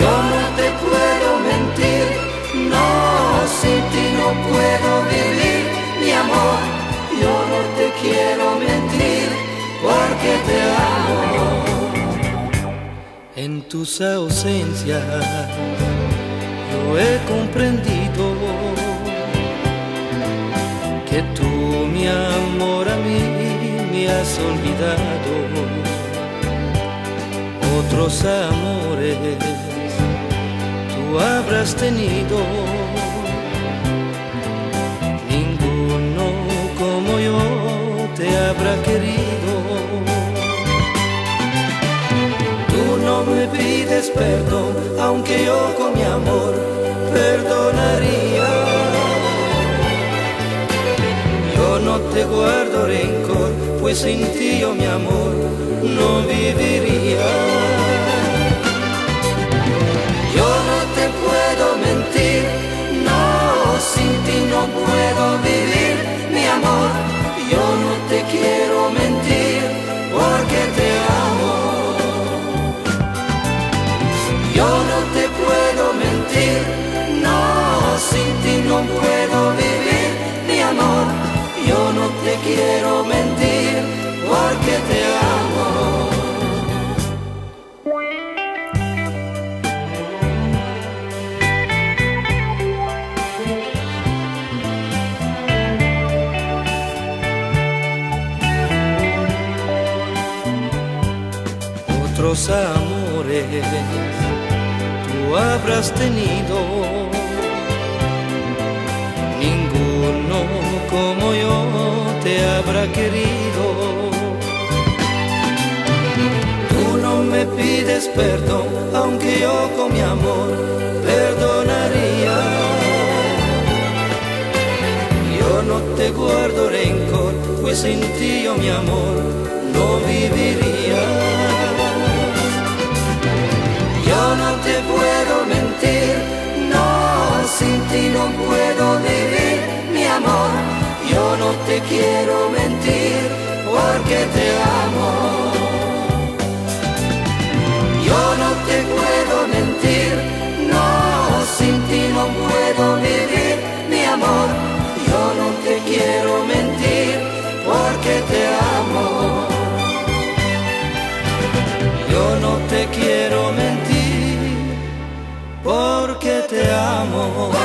Yo no te puedo mentir, no, sin ti no puedo vivir, mi amor. Yo no te quiero mentir, porque te amo. En tus ausencias yo he comprendido que tú, mi amor, a mí me has olvidado. Otros amores tú habrás tenido, ninguno como yo te habrá querido. Tú no me pides perdón, aunque yo con mi amor perdonaría. Yo no te guardo rencor, pues sin ti yo mi amor no viviría. Quiero mentir, porque te amo. Otros amores tú habrás tenido, pides perdón, aunque yo con mi amor perdonaría. Yo no te guardo rencor, pues sin ti yo mi amor no viviría. Yo no te puedo mentir, no, sin ti no puedo vivir, mi amor. Yo no te quiero mentir. que te amo.